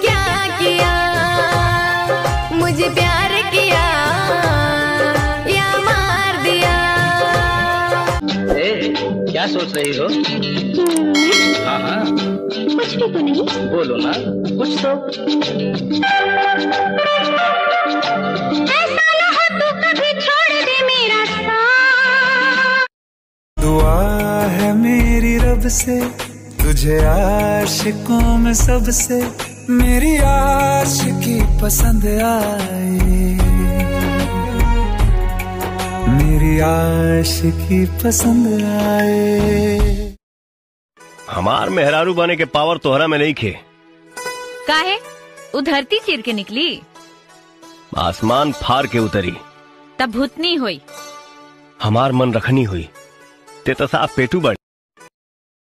क्या किया? मुझे प्यार किया मार दिया? क्या सोच रही हो? हाँ हाँ। कुछ भी तो नहीं। बोलो ना। कुछ तो। दुआ है मेरी रब से तुझे आशिकों में सबसे मेरी आशिकी पसंद आए मेरी आशिकी पसंद आए हमार मेहरारू बने के पावर तोहरा में नहीं खे। काहे? उ धरती चीर के निकली। आसमान फार के उतरी। तब भूतनी हुई। हमार मन रखनी हुई। ते तो साफ़ पेटू